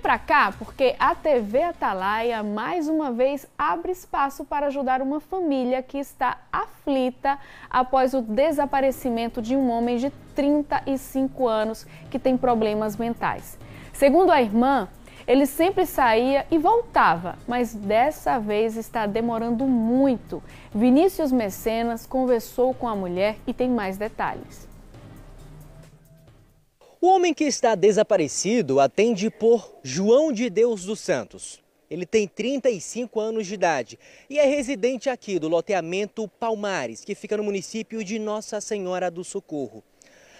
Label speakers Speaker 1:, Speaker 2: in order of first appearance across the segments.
Speaker 1: Vem para cá porque a TV Atalaia mais uma vez abre espaço para ajudar uma família que está aflita após o desaparecimento de um homem de 35 anos que tem problemas mentais. Segundo a irmã, ele sempre saía e voltava, mas dessa vez está demorando muito. Vinícius Mecenas conversou com a mulher e tem mais detalhes.
Speaker 2: O homem que está desaparecido atende por João de Deus dos Santos. Ele tem 35 anos de idade e é residente aqui do loteamento Palmares, que fica no município de Nossa Senhora do Socorro.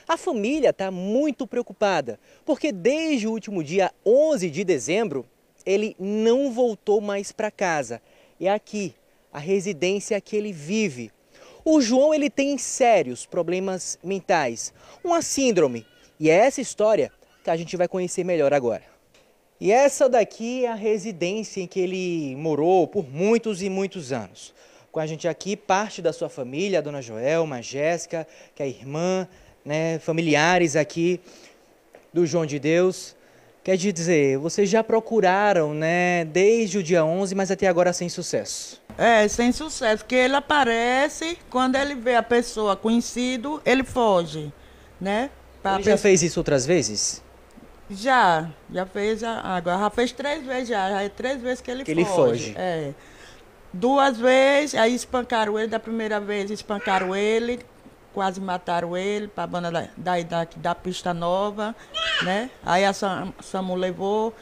Speaker 2: A família está muito preocupada, porque desde o último dia 11 de dezembro, ele não voltou mais para casa. É aqui, a residência que ele vive. O João ele tem sérios problemas mentais, uma síndrome e é essa história que a gente vai conhecer melhor agora. E essa daqui é a residência em que ele morou por muitos e muitos anos. Com a gente aqui, parte da sua família, a dona Joelma, a Jéssica, que é a irmã, né, familiares aqui do João de Deus. Quer dizer, vocês já procuraram, né, desde o dia 11, mas até agora sem sucesso.
Speaker 3: É, sem sucesso, porque ele aparece, quando ele vê a pessoa conhecido, ele foge, né?
Speaker 2: Ele já fez isso outras vezes?
Speaker 3: Já, já fez, agora já fez três vezes já, já é três vezes que ele
Speaker 2: que
Speaker 3: foge.
Speaker 2: ele foge.
Speaker 3: É. Duas vezes, aí espancaram ele, da primeira vez espancaram ele, quase mataram ele, para a banda da, da, da, da, pista nova, né? Aí a Sam, Samu levou.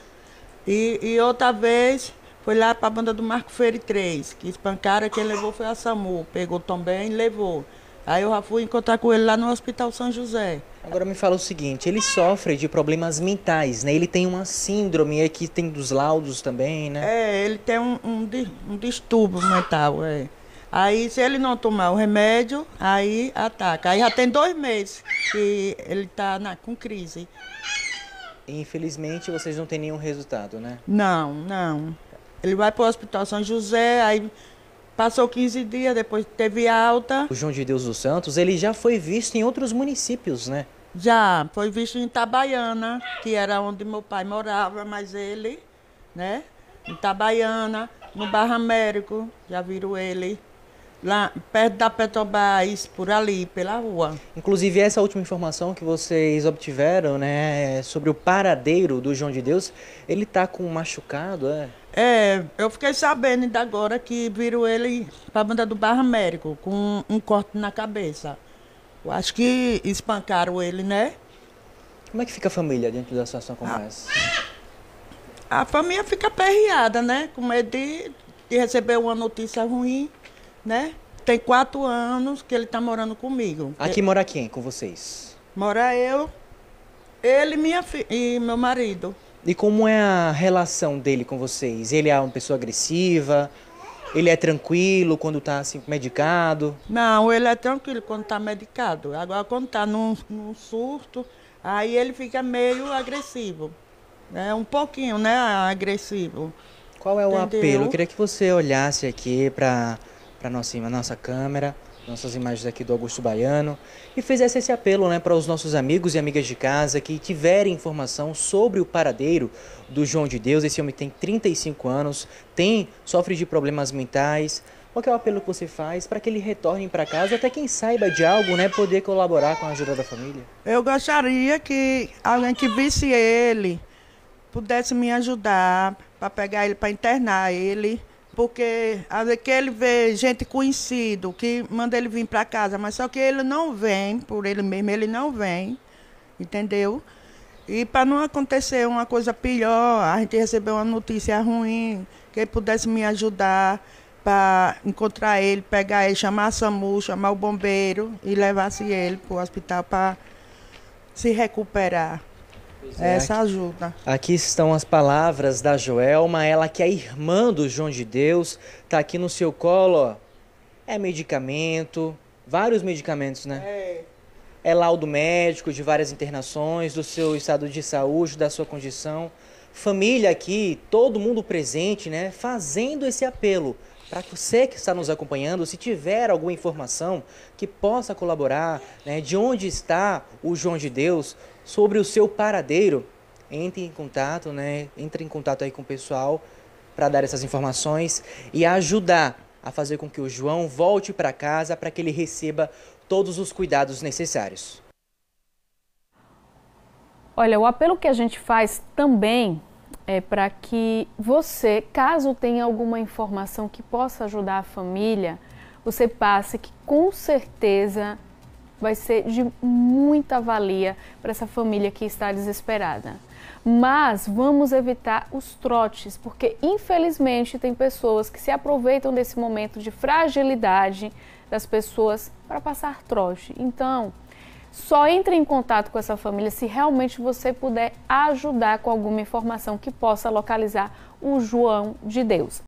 Speaker 3: E, e outra vez foi lá para a banda do Marco Freire 3, que espancaram, quem levou foi a Samu, pegou também e levou. Aí eu já fui encontrar com ele lá no Hospital São José.
Speaker 2: Agora me fala o seguinte, ele sofre de problemas mentais, né? Ele tem uma síndrome, aqui tem dos laudos também, né?
Speaker 3: É, ele tem um, um, um distúrbio mental, é. Aí se ele não tomar o remédio, aí ataca. Aí já tem dois meses que ele está com crise.
Speaker 2: Infelizmente vocês não têm nenhum resultado, né?
Speaker 3: Não, não. Ele vai para o Hospital São José, aí Passou 15 dias, depois teve alta.
Speaker 2: O João de Deus dos Santos, ele já foi visto em outros municípios, né?
Speaker 3: Já, foi visto em Itabaiana, que era onde meu pai morava, mas ele, né? Em Itabaiana, no Barra Américo, já viram ele. Lá perto da Petrobras, por ali, pela rua.
Speaker 2: Inclusive, essa última informação que vocês obtiveram, né, sobre o paradeiro do João de Deus, ele tá com um machucado, é?
Speaker 3: É, eu fiquei sabendo ainda agora que viram ele para a banda do Barra Américo, com um corte na cabeça. Eu acho que espancaram ele, né?
Speaker 2: Como é que fica a família dentro da situação como a, essa?
Speaker 3: A família fica aperreada, né? Com medo de, de receber uma notícia ruim, né? Tem quatro anos que ele está morando comigo.
Speaker 2: Aqui mora quem com vocês?
Speaker 3: Mora eu, ele minha e meu marido.
Speaker 2: E como é a relação dele com vocês? Ele é uma pessoa agressiva? Ele é tranquilo quando está assim medicado?
Speaker 3: Não, ele é tranquilo quando está medicado. Agora quando está num, num, surto, aí ele fica meio agressivo. É um pouquinho, né, agressivo.
Speaker 2: Qual é o Entendeu? apelo? Eu queria que você olhasse aqui para para nossa nossa câmera nossas imagens aqui do Augusto Baiano, e fizesse esse apelo né, para os nossos amigos e amigas de casa que tiverem informação sobre o paradeiro do João de Deus. Esse homem tem 35 anos, tem sofre de problemas mentais. Qual é o apelo que você faz para que ele retorne para casa, até quem saiba de algo, né, poder colaborar com a ajuda da família?
Speaker 3: Eu gostaria que alguém que visse ele pudesse me ajudar para pegar ele para internar ele porque às vezes que ele vê gente conhecido que manda ele vir para casa, mas só que ele não vem, por ele mesmo, ele não vem, entendeu? E para não acontecer uma coisa pior, a gente recebeu uma notícia ruim, que ele pudesse me ajudar para encontrar ele, pegar ele, chamar a SAMU, chamar o bombeiro e levasse ele para o hospital para se recuperar. É, Essa aqui, ajuda.
Speaker 2: Aqui estão as palavras da Joelma, ela que é irmã do João de Deus, tá aqui no seu colo, ó. É medicamento, vários medicamentos, né? É. É laudo médico de várias internações, do seu estado de saúde, da sua condição. Família aqui, todo mundo presente, né? Fazendo esse apelo para você que está nos acompanhando, se tiver alguma informação que possa colaborar, né, de onde está o João de Deus, sobre o seu paradeiro, entre em contato, né? Entre em contato aí com o pessoal para dar essas informações e ajudar a fazer com que o João volte para casa para que ele receba todos os cuidados necessários.
Speaker 1: Olha, o apelo que a gente faz também é para que você, caso tenha alguma informação que possa ajudar a família, você passe que com certeza vai ser de muita valia para essa família que está desesperada. Mas vamos evitar os trotes, porque infelizmente tem pessoas que se aproveitam desse momento de fragilidade das pessoas para passar trote. Então, só entre em contato com essa família se realmente você puder ajudar com alguma informação que possa localizar o João de Deus.